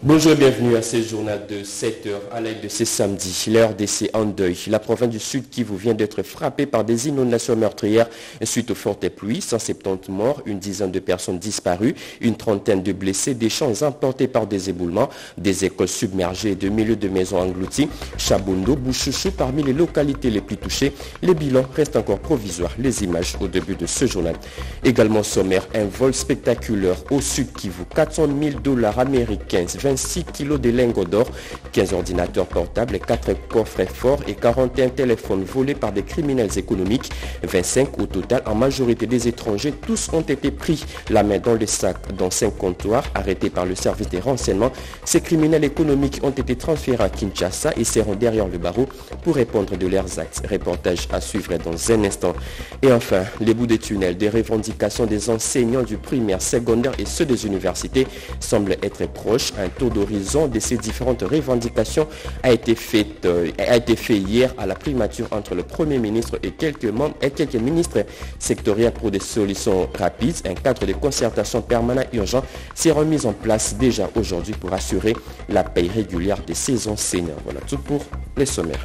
Bonjour et bienvenue à ce journal de 7h à l'aide de ce samedi. L'heure d'essai en deuil. La province du Sud qui vous vient d'être frappée par des inondations meurtrières suite aux fortes pluies. 170 morts, une dizaine de personnes disparues, une trentaine de blessés, des champs emportés par des éboulements, des écoles submergées et de milieux de maisons engloutis. Chabundo, Bouchouchou parmi les localités les plus touchées. Les bilans restent encore provisoires. Les images au début de ce journal. Également sommaire, un vol spectaculaire au Sud vous 400 000 dollars américains 26 kilos de lingots d'or, 15 ordinateurs portables, 4 coffres forts et 41 téléphones volés par des criminels économiques. 25 au total, en majorité des étrangers, tous ont été pris la main dans le sac dans 5 comptoirs arrêtés par le service des renseignements. Ces criminels économiques ont été transférés à Kinshasa et seront derrière le barreau pour répondre de leurs actes. Reportage à suivre dans un instant. Et enfin, les bouts des tunnels des revendications des enseignants du primaire, secondaire et ceux des universités semblent être proches d'horizon de ces différentes revendications a été, fait, euh, a été fait hier à la primature entre le Premier ministre et quelques membres et quelques ministres sectoriels pour des solutions rapides. Un cadre de concertation permanent urgent s'est remis en place déjà aujourd'hui pour assurer la paix régulière de ces enseignants. Voilà tout pour les sommaires.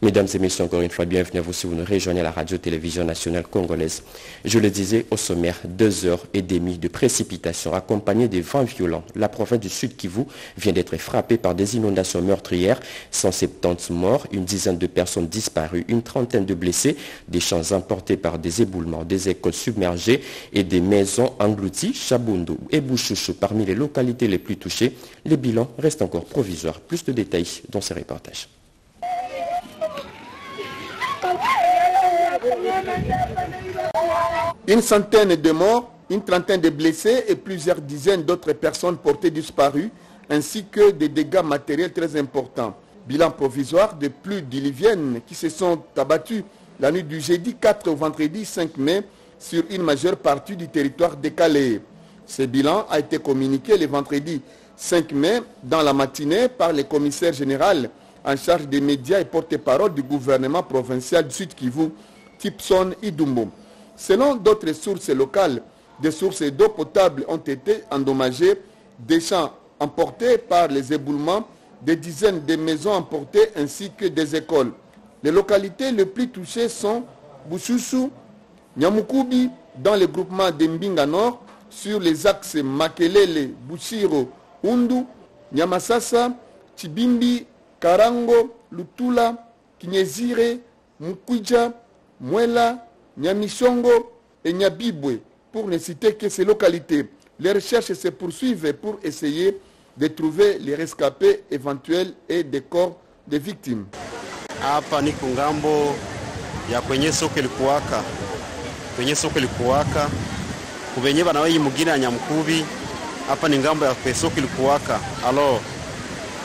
Mesdames et messieurs, encore une fois, bienvenue à vous si vous nous rejoignez à la radio-télévision nationale congolaise. Je le disais au sommaire, deux heures et demie de précipitations accompagnées des vents violents. La province du Sud Kivu vient d'être frappée par des inondations meurtrières, 170 morts, une dizaine de personnes disparues, une trentaine de blessés, des champs emportés par des éboulements, des écoles submergées et des maisons englouties, Chabundu et Bouchouchou parmi les localités les plus touchées. Les bilans restent encore provisoires. Plus de détails dans ces reportages. Une centaine de morts, une trentaine de blessés et plusieurs dizaines d'autres personnes portées disparues, ainsi que des dégâts matériels très importants. Bilan provisoire de plus d'Iliviennes qui se sont abattus la nuit du jeudi 4 au vendredi 5 mai sur une majeure partie du territoire décalé. Ce bilan a été communiqué le vendredi 5 mai dans la matinée par le commissaire général en charge des médias et porte-parole du gouvernement provincial du Sud Kivu, Tipson Idumbo. Selon d'autres sources locales, des sources d'eau potable ont été endommagées, des champs emportés par les éboulements, des dizaines de maisons emportées ainsi que des écoles. Les localités les plus touchées sont Bouchouchou, Nyamukubi dans le groupement de Mbinga Nord, sur les axes Makelele, Bouchiro, Undu, Nyamasasa, Chibimbi, Karango, Lutula, Kinyezire, Mukwija, Mwela, Nyamisongo et Nyabibwe, pour ne citer que ces localités. Les recherches se poursuivent pour essayer de trouver les rescapés éventuels et des corps des victimes. Hapa niko ya kwenye soko ilikuwaka, kwenye soko ilikuwaka kubenye banawei mugina ya Nyamkubi. Hapa ni ngambo ya soko ilikuwaka. Alo,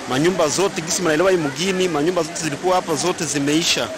manyumba zote gisi mnaelewa hii mugini, manyumba zote zilikuwa hapa zote zimeisha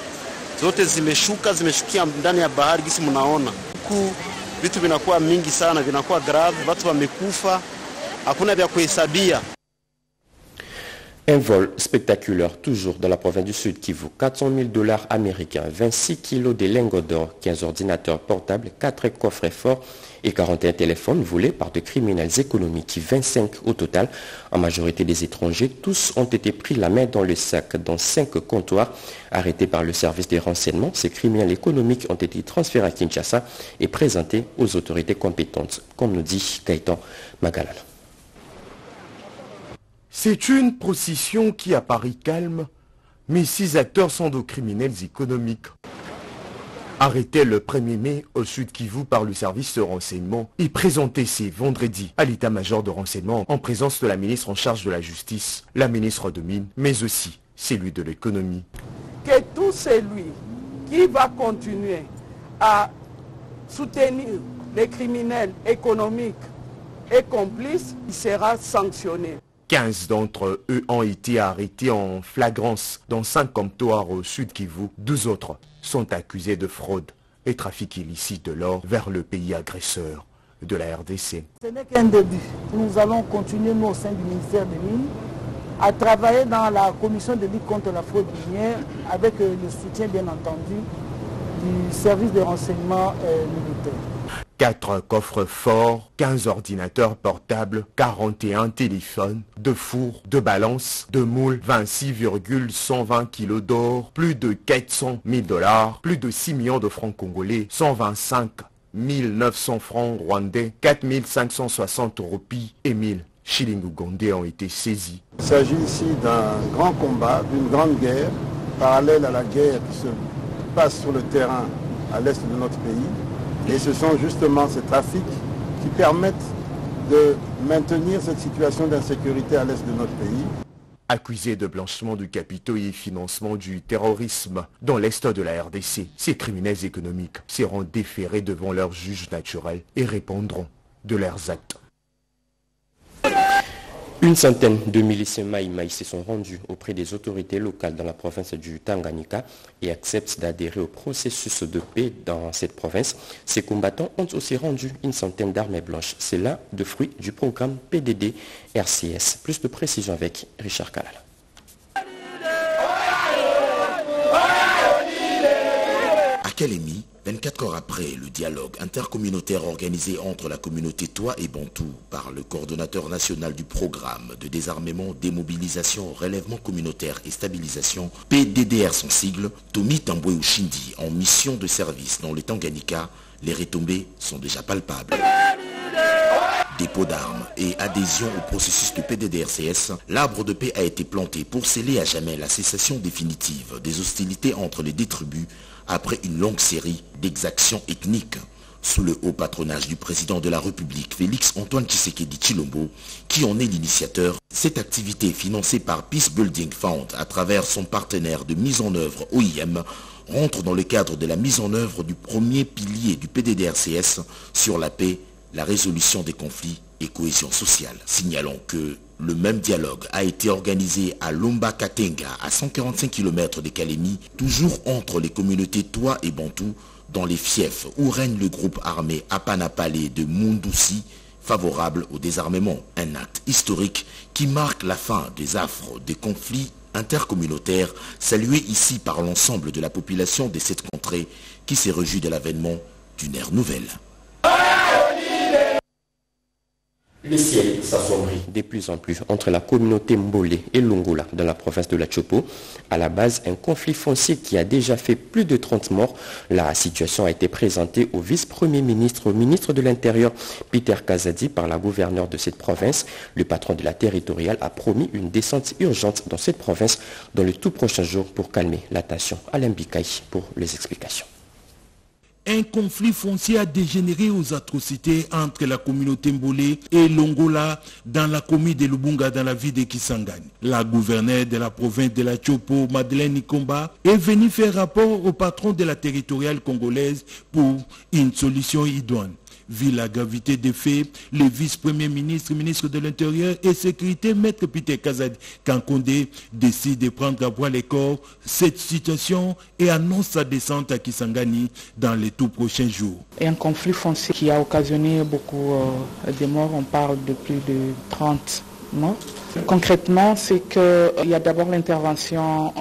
Un vol spectaculaire, toujours dans la province du Sud, qui vaut 400 000 dollars américains, 26 kilos de lingots d'or, 15 ordinateurs portables, 4 coffres forts et 41 téléphones volés par de criminels économiques, 25 au total, en majorité des étrangers. Tous ont été pris la main dans le sac dans 5 comptoirs arrêtés par le service des renseignements. Ces criminels économiques ont été transférés à Kinshasa et présentés aux autorités compétentes, comme nous dit Gaëtan Magalala. C'est une procession qui apparaît calme, mais six acteurs sont de criminels économiques. Arrêté le 1er mai au sud Kivu par le service de renseignement et présenté ce vendredi à l'état-major de renseignement en présence de la ministre en charge de la justice, la ministre de Mines, mais aussi celui de l'économie. Que tout celui qui va continuer à soutenir les criminels économiques et complices sera sanctionné. 15 d'entre eux ont été arrêtés en flagrance dans 5 comptoirs au sud Kivu. 12 autres sont accusés de fraude et trafic illicite de l'or vers le pays agresseur de la RDC. Ce n'est qu'un début. Nous allons continuer, nous, au sein du ministère des Mines, à travailler dans la commission de lutte contre la fraude minière avec le soutien, bien entendu, du service de renseignement militaire. 4 coffres forts, 15 ordinateurs portables, 41 téléphones, 2 fours, 2 balances, 2 moules, 26,120 kilos d'or, plus de 400 000 dollars, plus de 6 millions de francs congolais, 125 900 francs rwandais, 4 560 roupies et 1000 shillings ougandais ont été saisis. Il s'agit ici d'un grand combat, d'une grande guerre, parallèle à la guerre qui se passe sur le terrain à l'est de notre pays. Et ce sont justement ces trafics qui permettent de maintenir cette situation d'insécurité à l'est de notre pays. Accusés de blanchiment de capitaux et financement du terrorisme dans l'est de la RDC, ces criminels économiques seront déférés devant leurs juges naturels et répondront de leurs actes. Une centaine de miliciens Maïmaï se sont rendus auprès des autorités locales dans la province du Tanganyika et acceptent d'adhérer au processus de paix dans cette province. Ces combattants ont aussi rendu une centaine d'armées blanches. C'est là de fruit du programme PDD RCS. Plus de précision avec Richard Kalala. Kalemi, 24 heures après le dialogue intercommunautaire organisé entre la communauté Toit et Bantou par le coordonnateur national du programme de désarmement, démobilisation, relèvement communautaire et stabilisation, PDDR son sigle, Tomi Tambwe Ushindi en mission de service dans le Tanganyika, les retombées sont déjà palpables. Dépôt d'armes et adhésion au processus de PDDRCS, l'arbre de paix a été planté pour sceller à jamais la cessation définitive des hostilités entre les deux tribus après une longue série d'exactions ethniques sous le haut patronage du président de la République, Félix Antoine Tshisekedi Chilombo, qui en est l'initiateur. Cette activité financée par Peace Building Fund à travers son partenaire de mise en œuvre OIM rentre dans le cadre de la mise en œuvre du premier pilier du PDDRCS sur la paix, la résolution des conflits et cohésion sociale. Signalons que le même dialogue a été organisé à Lomba Katenga, à 145 km de Kalemi, toujours entre les communautés Toa et Bantou, dans les fiefs où règne le groupe armé Apanapale de Mundusi, favorable au désarmement. Un acte historique qui marque la fin des affres des conflits intercommunautaires, salué ici par l'ensemble de la population de cette contrée qui s'est réjouie de l'avènement d'une ère nouvelle. Le ciel s'assombrit de plus en plus entre la communauté Mbole et Lungola dans la province de la Chopo. À la base, un conflit foncier qui a déjà fait plus de 30 morts. La situation a été présentée au vice-premier ministre, au ministre de l'Intérieur, Peter Kazadi, par la gouverneure de cette province. Le patron de la territoriale a promis une descente urgente dans cette province dans les tout prochains jours pour calmer la tension. Alain Bikaï pour les explications un conflit foncier a dégénéré aux atrocités entre la communauté Mbolé et Longola dans la commune de Lubunga dans la ville de Kisangani. La gouverneure de la province de la Chopo, Madeleine Nikomba, est venue faire rapport au patron de la territoriale congolaise pour une solution idoine. Vu la gravité des faits, le vice-premier ministre, ministre de l'Intérieur et Sécurité, Maître Peter Kazadi Kankonde, décide de prendre à bras les corps cette situation et annonce sa descente à Kisangani dans les tout prochains jours. Un conflit foncier qui a occasionné beaucoup de morts, on parle de plus de 30 Concrètement, c'est qu'il y a d'abord l'intervention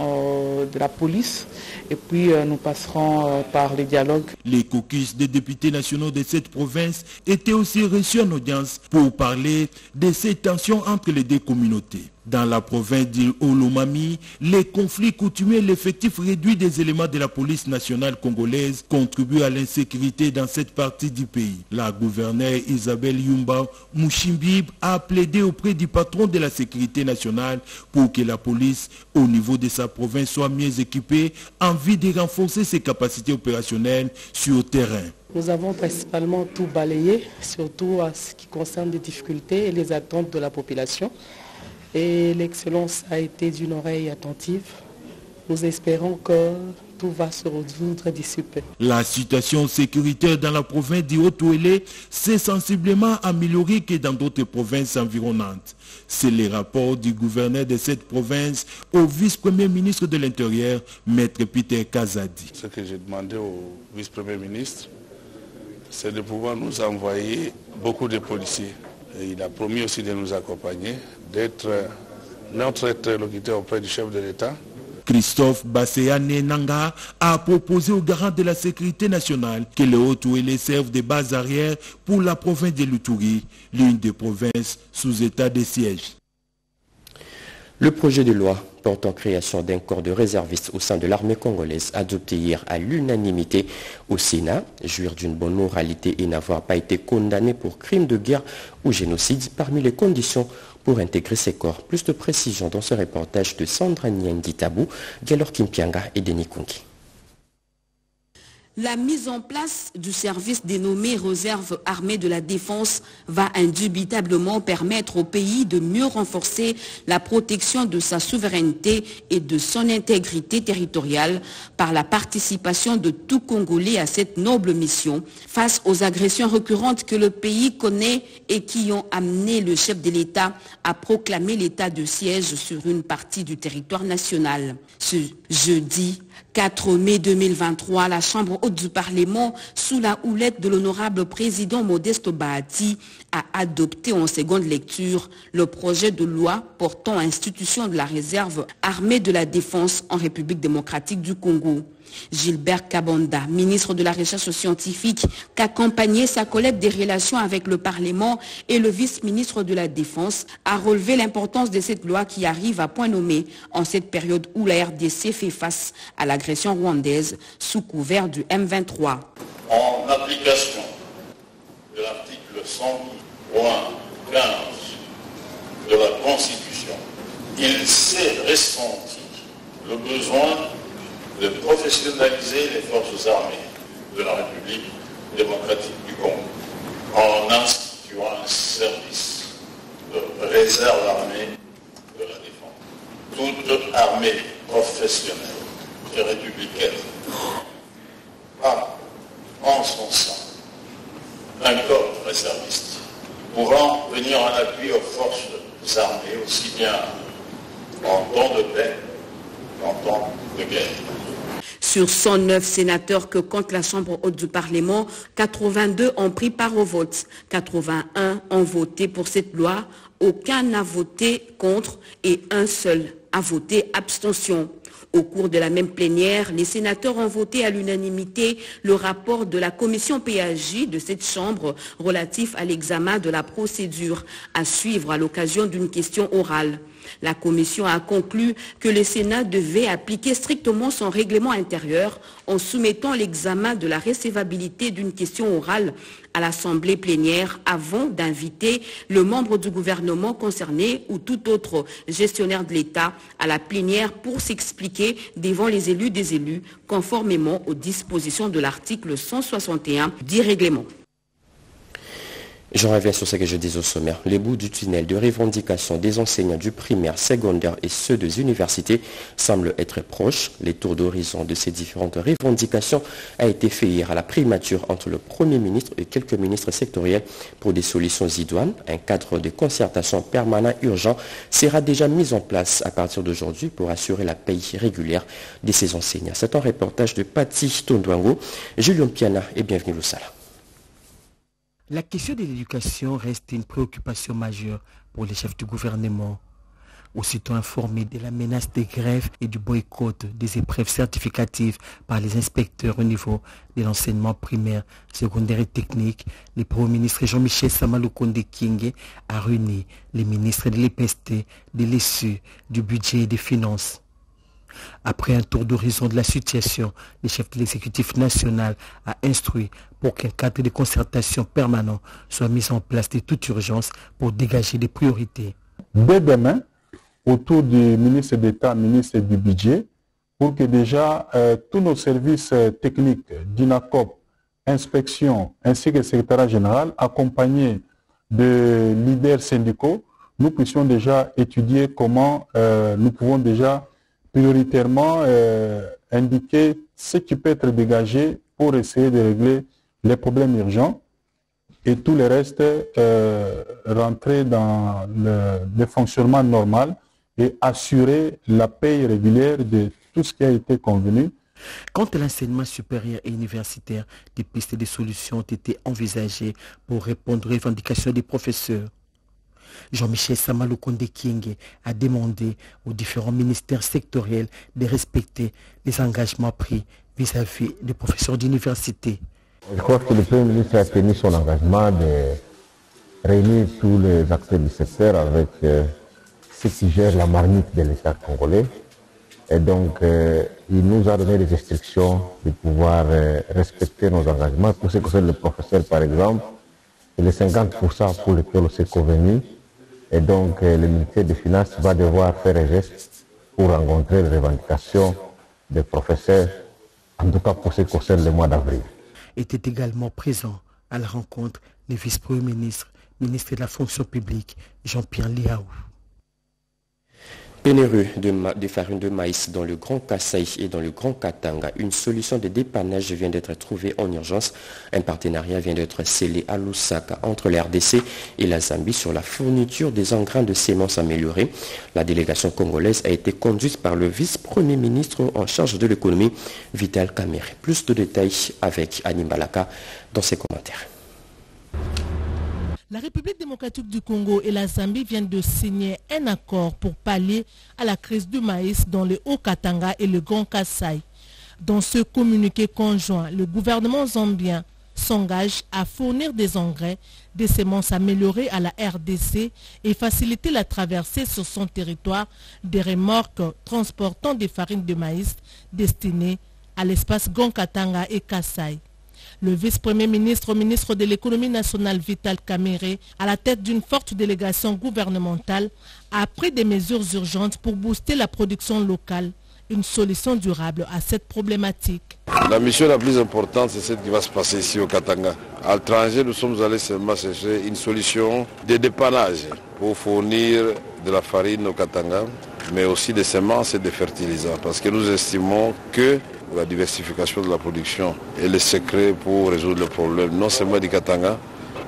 de la police et puis nous passerons par les dialogues. Les caucus des députés nationaux de cette province étaient aussi reçus en audience pour parler de ces tensions entre les deux communautés. Dans la province d'Olomami, les conflits coutumiers l'effectif réduit des éléments de la police nationale congolaise contribuent à l'insécurité dans cette partie du pays. La gouverneure Isabelle Yumba Mouchimbib a plaidé auprès du patron de la sécurité nationale pour que la police au niveau de sa province soit mieux équipée en vue de renforcer ses capacités opérationnelles sur le terrain. Nous avons principalement tout balayé, surtout en ce qui concerne les difficultés et les attentes de la population et l'excellence a été d'une oreille attentive. Nous espérons que tout va se résoudre d'ici peu. La situation sécuritaire dans la province du Haut-Ouélé s'est sensiblement améliorée que dans d'autres provinces environnantes. C'est le rapport du gouverneur de cette province au vice-premier ministre de l'Intérieur, Maître Peter Kazadi. Ce que j'ai demandé au vice-premier ministre, c'est de pouvoir nous envoyer beaucoup de policiers. Et il a promis aussi de nous accompagner, d'être notre interlocuteur auprès du chef de l'État Christophe Basséane Nanga a proposé aux garants de la sécurité nationale que les Hautes-Ouélés servent de base arrière pour la province de l'Uturi, l'une des provinces sous état de siège. Le projet de loi portant création d'un corps de réservistes au sein de l'armée congolaise, adopté hier à l'unanimité au Sénat, jouir d'une bonne moralité et n'avoir pas été condamné pour crime de guerre ou génocide parmi les conditions pour intégrer ces corps. Plus de précisions dans ce reportage de Sandra Nyandi Tabou, Kimpianga et Denis Kunki. La mise en place du service dénommé Réserve armée de la défense va indubitablement permettre au pays de mieux renforcer la protection de sa souveraineté et de son intégrité territoriale par la participation de tout Congolais à cette noble mission face aux agressions récurrentes que le pays connaît et qui ont amené le chef de l'État à proclamer l'état de siège sur une partie du territoire national. Ce jeudi 4 mai 2023, la Chambre haute du Parlement, sous la houlette de l'honorable président Modeste Bahati, a adopté en seconde lecture le projet de loi portant institution de la réserve armée de la défense en République démocratique du Congo. Gilbert Kabanda, ministre de la Recherche scientifique, qu'accompagnait sa collègue des relations avec le Parlement et le vice-ministre de la Défense, a relevé l'importance de cette loi qui arrive à point nommé en cette période où la RDC fait face à l'agression rwandaise sous couvert du M23. En application de l'article 100.15 de la Constitution, il s'est ressenti le besoin de professionnaliser les forces armées de la République démocratique du Congo en instituant un service de réserve armée de la défense. Toute armée professionnelle et républicaine a en son sein un corps réserviste pouvant venir en appui aux forces armées aussi bien en temps de paix Sur 109 sénateurs que compte la Chambre haute du Parlement, 82 ont pris part au vote. 81 ont voté pour cette loi, aucun n'a voté contre et un seul a voté abstention. Au cours de la même plénière, les sénateurs ont voté à l'unanimité le rapport de la commission PAJ de cette Chambre relatif à l'examen de la procédure à suivre à l'occasion d'une question orale. La commission a conclu que le Sénat devait appliquer strictement son règlement intérieur en soumettant l'examen de la recevabilité d'une question orale à l'Assemblée plénière avant d'inviter le membre du gouvernement concerné ou tout autre gestionnaire de l'État à la plénière pour s'expliquer devant les élus des élus conformément aux dispositions de l'article 161 du règlement. Je reviens sur ce que je disais au sommaire. Les bouts du tunnel de revendication des enseignants du primaire, secondaire et ceux des universités semblent être proches. Les tours d'horizon de ces différentes revendications a été fait hier à la primature entre le Premier ministre et quelques ministres sectoriels pour des solutions idoines. Un cadre de concertation permanent urgent sera déjà mis en place à partir d'aujourd'hui pour assurer la paye régulière de ces enseignants. C'est un reportage de Patti Tondouango, Julien Piana et bienvenue au Sala. La question de l'éducation reste une préoccupation majeure pour les chefs du gouvernement. Aussitôt informés de la menace des grèves et du boycott des épreuves certificatives par les inspecteurs au niveau de l'enseignement primaire, secondaire et technique, le Premier ministre Jean-Michel Samaloukonde King a réuni les ministres de l'EPST, de l'ESU, du budget et des finances. Après un tour d'horizon de la situation, le chef de l'exécutif national a instruit pour qu'un cadre de concertation permanent soit mis en place de toute urgence pour dégager des priorités. Dès demain, autour du ministre d'État, ministre du Budget, pour que déjà euh, tous nos services euh, techniques, d'INACOP, inspection, ainsi que le secrétaire général, accompagnés de leaders syndicaux, nous puissions déjà étudier comment euh, nous pouvons déjà prioritairement euh, indiquer ce qui peut être dégagé pour essayer de régler les problèmes urgents et tout le reste euh, rentrer dans le, fonctionnement normal et assurer la paye régulière de tout ce qui a été convenu. Quant à l'enseignement supérieur et universitaire, des pistes et des solutions ont été envisagées pour répondre aux revendications des professeurs. Jean-Michel Samaloukonde Kienge a demandé aux différents ministères sectoriels de respecter les engagements pris vis-à-vis des professeurs d'université. Je crois que le Premier ministre a tenu son engagement de réunir tous les acteurs du secteur avec euh, ceux qui gèrent la marmite de l'État congolais. Et donc, euh, il nous a donné des instructions de pouvoir euh, respecter nos engagements. Pour ce qui concerne le professeur, par exemple, les 50% pour lesquels on s'est convenu. Et donc, le ministère des Finances va devoir faire un geste pour rencontrer les revendications des professeurs, en tout cas pour ce qui concerne le mois d'avril était également présent à la rencontre le vice-premier ministre, ministre de la fonction publique, Jean-Pierre Liaou. Pénéreux de, farine de maïs dans le Grand Kassai et dans le Grand Katanga, une solution de dépannage vient d'être trouvée en urgence. Un partenariat vient d'être scellé à Lusaka entre la RDC et la Zambie sur la fourniture des engrais de semences améliorées. La délégation congolaise a été conduite par le vice-premier ministre en charge de l'économie, Vital Kamere. Plus de détails avec Annie Balaka dans ses commentaires. La République démocratique du Congo et la Zambie viennent de signer un accord pour pallier à la crise du maïs dans le Haut-Katanga et le Grand Kassai. Dans ce communiqué conjoint, le gouvernement zambien s'engage à fournir des engrais, des semences améliorées à la RDC et faciliter la traversée sur son territoire des remorques transportant des farines de maïs destinées à l'espace Grand Katanga et Kassai. Le vice-premier ministre, ministre de l'économie nationale Vital Kamere, à la tête d'une forte délégation gouvernementale, a pris des mesures urgentes pour booster la production locale, une solution durable à cette problématique. La mission la plus importante, c'est celle qui va se passer ici au Katanga. À l'étranger, nous sommes allés seulement chercher une solution de dépannage pour fournir de la farine au Katanga, mais aussi des semences et des fertilisants, parce que nous estimons que la diversification de la production est le secret pour résoudre le problème, non seulement du Katanga,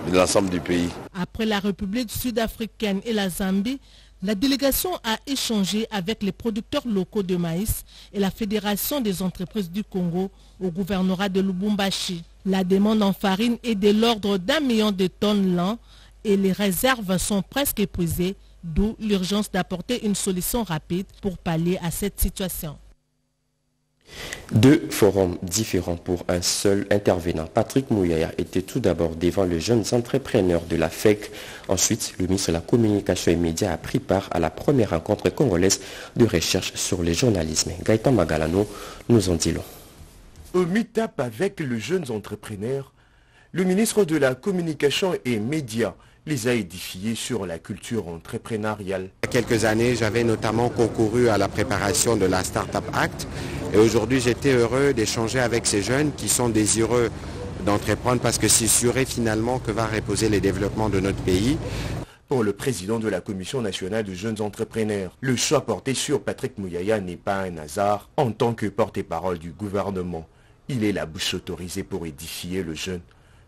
mais de l'ensemble du pays. Après la République sud-africaine et la Zambie, la délégation a échangé avec les producteurs locaux de maïs et la Fédération des entreprises du Congo au gouvernorat de Lubumbashi. La demande en farine est de l'ordre d'un million de tonnes l'an et les réserves sont presque épuisées, d'où l'urgence d'apporter une solution rapide pour pallier à cette situation. Deux forums différents pour un seul intervenant. Patrick Mouyaya était tout d'abord devant les jeunes entrepreneurs de la FEC. Ensuite, le ministre de la Communication et Médias a pris part à la première rencontre congolaise de recherche sur le journalisme. Gaëtan Magalano nous en dit long. Au meet-up avec les jeunes entrepreneurs, le ministre de la Communication et Médias les a édifiés sur la culture entrepreneuriale. Il y a quelques années, j'avais notamment concouru à la préparation de la Startup Act et aujourd'hui j'étais heureux d'échanger avec ces jeunes qui sont désireux d'entreprendre parce que c'est sur finalement que va reposer le développement de notre pays. Pour le président de la Commission nationale de jeunes entrepreneurs, le choix porté sur Patrick Mouyaya n'est pas un hasard. En tant que porte-parole du gouvernement, il est la bouche autorisée pour édifier le jeune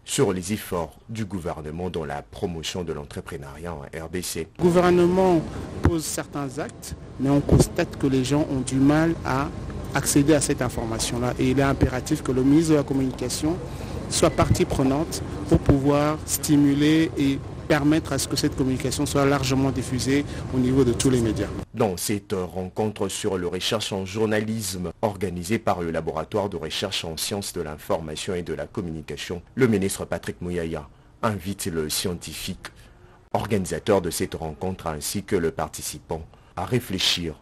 sur les efforts du gouvernement dans la promotion de l'entrepreneuriat en RDC. Le gouvernement pose certains actes, mais on constate que les gens ont du mal à accéder à cette information-là. Et il est impératif que le ministre de la Communication soit partie prenante pour pouvoir stimuler et permettre à ce que cette communication soit largement diffusée au niveau de tous les médias. Dans cette rencontre sur le recherche en journalisme organisée par le laboratoire de recherche en sciences de l'information et de la communication, le ministre Patrick Mouyaya invite le scientifique, organisateur de cette rencontre ainsi que le participant à réfléchir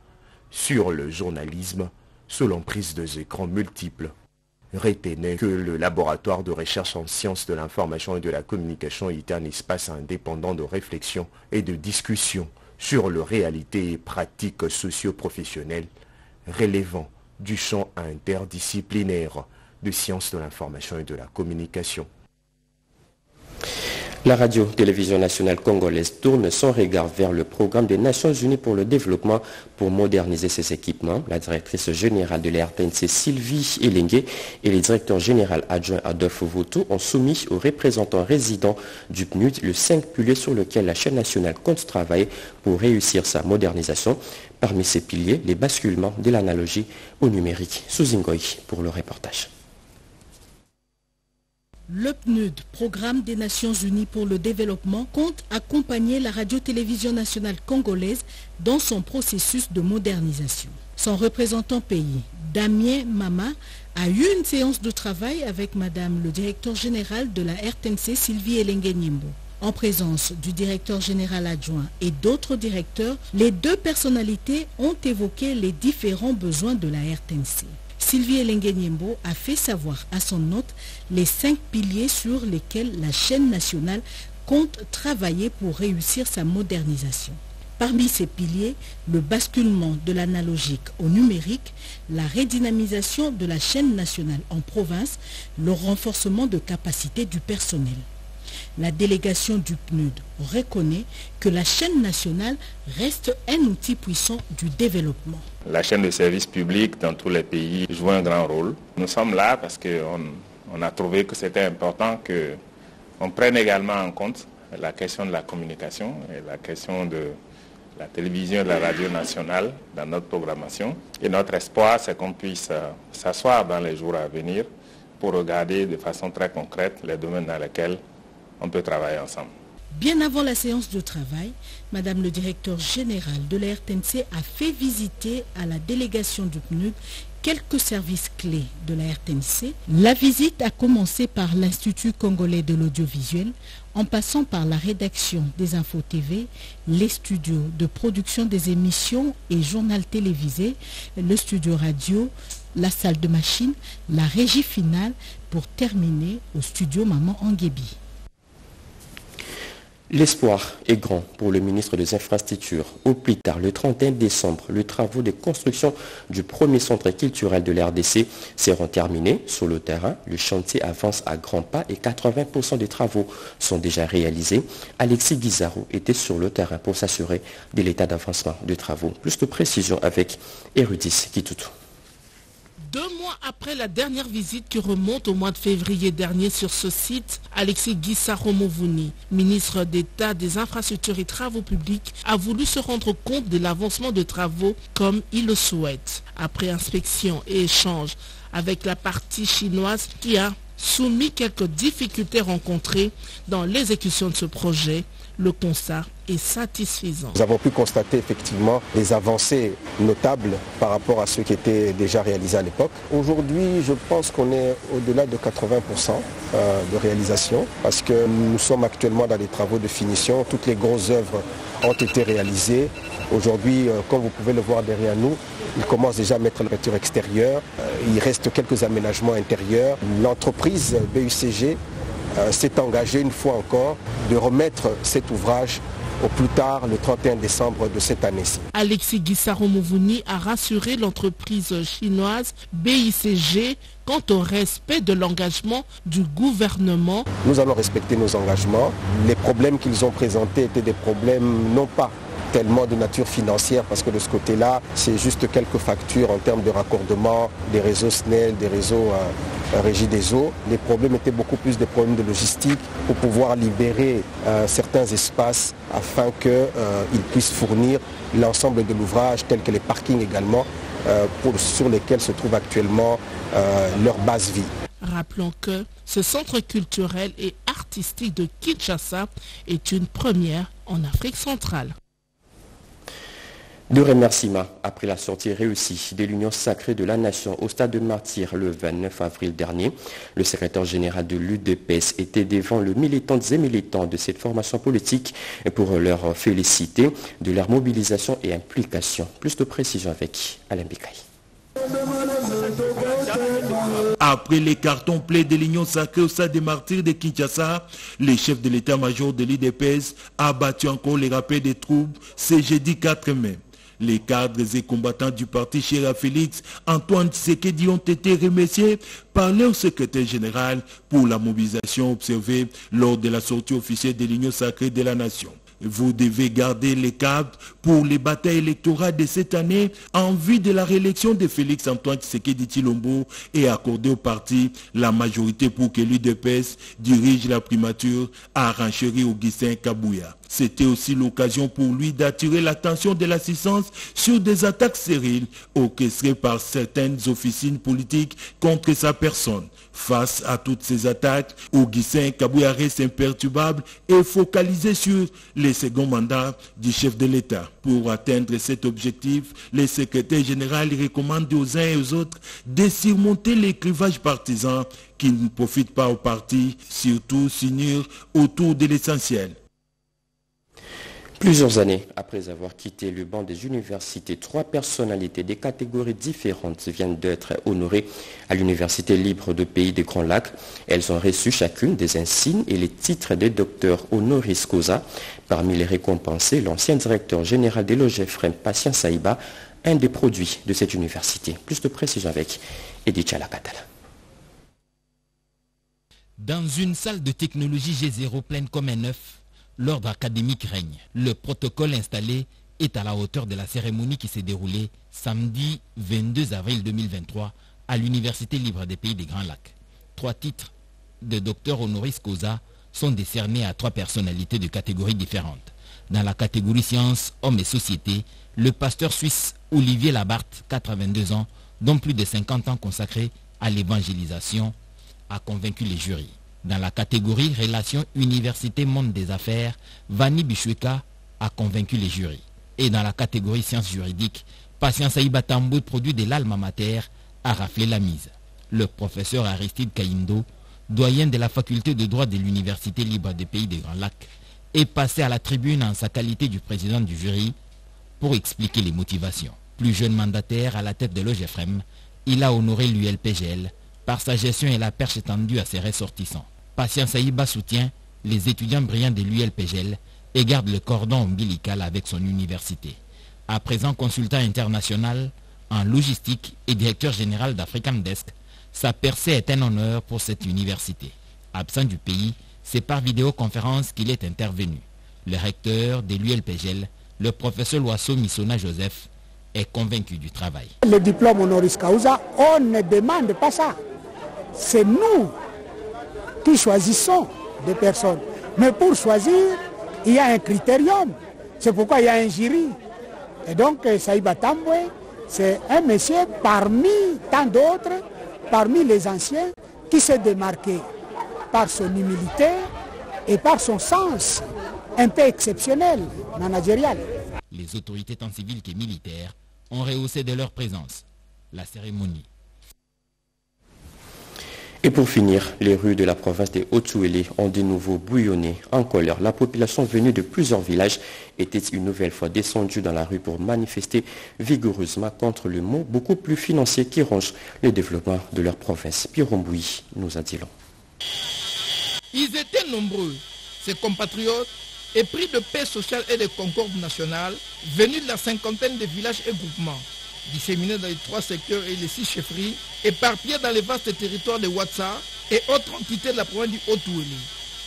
sur le journalisme sous l'emprise des écrans multiples retenait que le laboratoire de recherche en sciences de l'information et de la communication était un espace indépendant de réflexion et de discussion sur les réalités et pratiques socio-professionnelles relevant du champ interdisciplinaire de sciences de l'information et de la communication. La radio-télévision nationale congolaise tourne son regard vers le programme des Nations Unies pour le développement pour moderniser ses équipements. La directrice générale de l'RTNC Sylvie Elengue et le directeur général adjoint Adolphe Voto ont soumis aux représentants résidents du PNUD le 5 piliers sur lequel la chaîne nationale compte travailler pour réussir sa modernisation. Parmi ces piliers, les basculements de l'analogie au numérique. Sous pour le reportage. Le PNUD, Programme des Nations Unies pour le Développement, compte accompagner la radio-télévision nationale congolaise dans son processus de modernisation. Son représentant pays, Damien Mama, a eu une séance de travail avec Madame le directeur général de la RTNC, Sylvie Elengenimbo. En présence du directeur général adjoint et d'autres directeurs, les deux personnalités ont évoqué les différents besoins de la RTNC. Sylvie Elengenyembo a fait savoir à son hôte les cinq piliers sur lesquels la chaîne nationale compte travailler pour réussir sa modernisation. Parmi ces piliers, le basculement de l'analogique au numérique, la redynamisation de la chaîne nationale en province, le renforcement de capacité du personnel. La délégation du PNUD reconnaît que la chaîne nationale reste un outil puissant du développement. La chaîne de services publics dans tous les pays joue un grand rôle. Nous sommes là parce qu'on on a trouvé que c'était important qu'on prenne également en compte la question de la communication et la question de la télévision et la radio nationale dans notre programmation. Et notre espoir, c'est qu'on puisse s'asseoir dans les jours à venir pour regarder de façon très concrète les domaines dans lesquels on peut travailler ensemble. Bien avant la séance de travail, Madame le directeur général de la RTNC a fait visiter à la délégation du PNUD quelques services clés de la RTNC. La visite a commencé par l'Institut congolais de l'audiovisuel, en passant par la rédaction des infos TV, les studios de production des émissions et journal télévisé, le studio radio, la salle de machine, la régie finale, pour terminer au studio Maman Anguébi. L'espoir est grand pour le ministre des Infrastructures. Au plus tard, le 31 décembre, les travaux de construction du premier centre culturel de l'RDC seront terminés. Sur le terrain, le chantier avance à grands pas et 80% des travaux sont déjà réalisés. Alexis Guizarro était sur le terrain pour s'assurer de l'état d'avancement des travaux. Plus de précision avec Érudis Kitutu. Deux mois après la dernière visite qui remonte au mois de février dernier sur ce site, Alexis Guissaro-Movouni, ministre d'État des Infrastructures et Travaux Publics, a voulu se rendre compte de l'avancement de travaux comme il le souhaite. Après inspection et échange avec la partie chinoise qui a soumis quelques difficultés rencontrées dans l'exécution de ce projet, le constat satisfaisant. Nous avons pu constater effectivement des avancées notables par rapport à ce qui était déjà réalisé à l'époque. Aujourd'hui, je pense qu'on est au-delà de 80% de réalisation parce que nous sommes actuellement dans des travaux de finition. Toutes les grosses œuvres ont été réalisées. Aujourd'hui, comme vous pouvez le voir derrière nous, il commence déjà à mettre la peinture extérieure. Il reste quelques aménagements intérieurs. L'entreprise BUCG s'est engagée une fois encore de remettre cet ouvrage au plus tard le 31 décembre de cette année-ci. Alexis Guissaro Mouvouni a rassuré l'entreprise chinoise BICG quant au respect de l'engagement du gouvernement. Nous allons respecter nos engagements. Les problèmes qu'ils ont présentés étaient des problèmes non pas tellement de nature financière parce que de ce côté-là, c'est juste quelques factures en termes de raccordement des réseaux SNEL, des réseaux euh, régis des eaux. Les problèmes étaient beaucoup plus des problèmes de logistique pour pouvoir libérer euh, certains espaces afin qu'ils euh, puissent fournir l'ensemble de l'ouvrage, tels que les parkings également, pour, sur lesquels se trouve actuellement leur base vie. Rappelons que ce centre culturel et artistique de Kinshasa est une première en Afrique centrale. De remerciements après la sortie réussie de l'Union sacrée de la Nation au stade de martyr le 29 avril dernier, le secrétaire général de l'UDPS était devant le militantes et militants de cette formation politique pour leur féliciter de leur mobilisation et implication. Plus de précision avec Alain Bikaï. Après les cartons pleins de l'Union sacrée au stade des martyrs de Kinshasa, le chef de l'état-major de l'IDPS a battu encore les rappels des troupes ce jeudi 4 mai. Les cadres et combattants du parti Chéra Félix, Antoine Tshisekedi ont été remerciés par leur secrétaire général pour la mobilisation observée lors de la sortie officielle de l'Union sacrée de la nation. Vous devez garder les cadres pour les batailles électorales de cette année en vue de la réélection de Félix Antoine Tshisekedi Tilombo et accorder au parti la majorité pour que l'UDPS dirige la primature à Rancherie Augustin Kabouya. C'était aussi l'occasion pour lui d'attirer l'attention de l'assistance sur des attaques stériles orchestrées par certaines officines politiques contre sa personne. Face à toutes ces attaques, Augustin Kabouya reste imperturbable et focalisé sur les seconds mandats du chef de l'État. Pour atteindre cet objectif, le secrétaire général recommande aux uns et aux autres de surmonter les clivages partisans qui ne profitent pas au parti, surtout s'unir autour de l'essentiel. Plusieurs années après avoir quitté le banc des universités, trois personnalités des catégories différentes viennent d'être honorées à l'Université libre de Pays des Grands Lacs. Elles ont reçu chacune des insignes et les titres de docteur honoris causa. Parmi les récompensés, l'ancien directeur général des l'OGEFREM, Patient Saïba, un des produits de cette université. Plus de précision avec Edith Chalakatala. Dans une salle de technologie G0 pleine comme un œuf, l'ordre académique règne. Le protocole installé est à la hauteur de la cérémonie qui s'est déroulée samedi 22 avril 2023 à l'Université libre des Pays des Grands Lacs. Trois titres de docteur honoris causa sont décernés à trois personnalités de catégories différentes. Dans la catégorie sciences, hommes et société, le pasteur suisse Olivier Labarthe, 82 ans, dont plus de 50 ans consacrés à l'évangélisation, a convaincu les jurys. Dans la catégorie Relations Université-Monde des Affaires, Vani Bichweka a convaincu les jurys. Et dans la catégorie Sciences juridiques, Patience Aïba Tambour, produit de l'alma mater, a raflé la mise. Le professeur Aristide Kaindo, doyen de la faculté de droit de l'Université libre des Pays des Grands Lacs, est passé à la tribune en sa qualité du président du jury pour expliquer les motivations. Plus jeune mandataire à la tête de l'OGFREM, il a honoré l'ULPGL par sa gestion et la perche étendue à ses ressortissants. Patience Aïba soutient les étudiants brillants de l'ULPGL et garde le cordon ombilical avec son université. À présent consultant international en logistique et directeur général d'African Desk, sa percée est un honneur pour cette université. Absent du pays, c'est par vidéoconférence qu'il est intervenu. Le recteur de l'ULPGL, le professeur Loiseau Missona Joseph, est convaincu du travail. Le diplôme honoris causa, on ne demande pas ça. C'est nous qui choisissons des personnes. Mais pour choisir, il y a un critérium. C'est pourquoi il y a un jury. Et donc, Saïba Tamboué, c'est un monsieur parmi tant d'autres, parmi les anciens, qui s'est démarqué par son humilité et par son sens un peu exceptionnel, managérial. Les autorités tant civiles que militaires ont rehaussé de leur présence la cérémonie. Et pour finir, les rues de la province des Hautes-Souélé ont de nouveau bouillonné en colère. La population venue de plusieurs villages était une nouvelle fois descendue dans la rue pour manifester vigoureusement contre le mot beaucoup plus financier qui ronge le développement de leur province. Pierre Romboui nous a dit. Ils étaient nombreux, ces compatriotes, épris de paix sociale et de concorde nationale, venus de la cinquantaine de villages et groupements disséminés dans les trois secteurs et les six chefferies, éparpillés dans les vastes territoires de Ouatsa et autres entités de la province du Haut-Ouélé.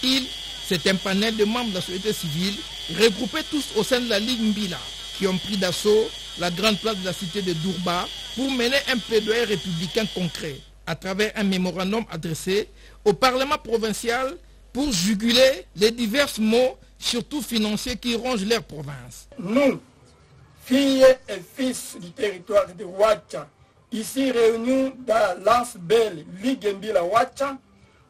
Ils, c'est un panel de membres de la société civile, regroupés tous au sein de la Ligue Mbila, qui ont pris d'assaut la grande place de la cité de Dourba pour mener un plaidoyer républicain concret, à travers un mémorandum adressé au Parlement provincial pour juguler les divers mots, surtout financiers, qui rongent leur province. Nous, filles et fils du territoire de Ouacha, ici réunis dans l'Anse-Belle Ligue Mbila Ouacha,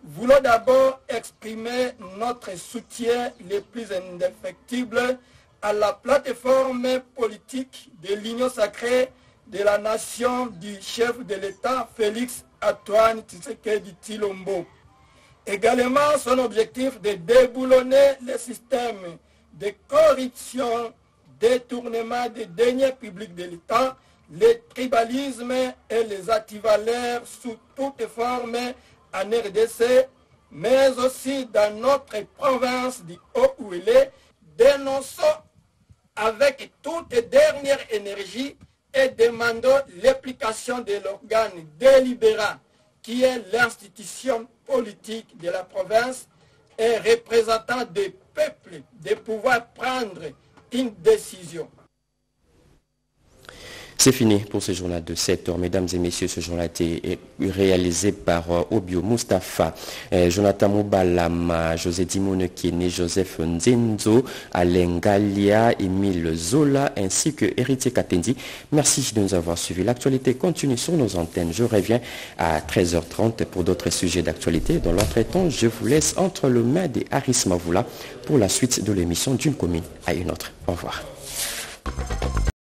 voulons d'abord exprimer notre soutien le plus indéfectible à la plateforme politique de l'Union sacrée de la nation du chef de l'État Félix Antoine Tshisekedi Tilombo. Également son objectif de déboulonner le système de corruption, détournement des deniers publics de l'État, le tribalisme et les activaleurs sous toutes formes en RDC, mais aussi dans notre province du Haut-Ouélé, dénonçons avec toute dernière énergie et demandons l'application de l'organe délibérant qui est l'institution politique de la province et représentant des peuples de pouvoir prendre une décision. C'est fini pour ce journal de 7 heures. Mesdames et messieurs, ce journal a été réalisé par euh, Obio Mustafa, euh, Jonathan Moubalama, José Dimone Kene, Joseph Nzenzo, Alain Galia, Emile Zola, ainsi que Héritier Katendi. Merci de nous avoir suivis. L'actualité continue sur nos antennes. Je reviens à 13h30 pour d'autres sujets d'actualité. Dans l'entretemps, je vous laisse entre le mains des Haris Mavoula pour la suite de l'émission d'une commune à une autre. Au revoir.